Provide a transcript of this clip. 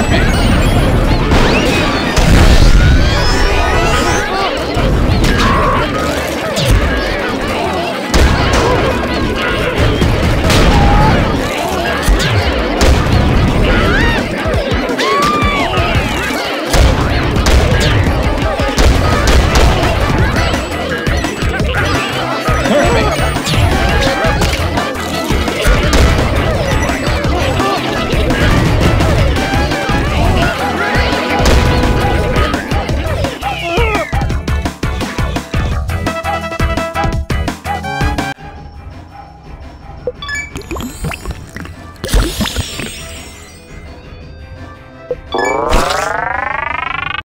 Perfect.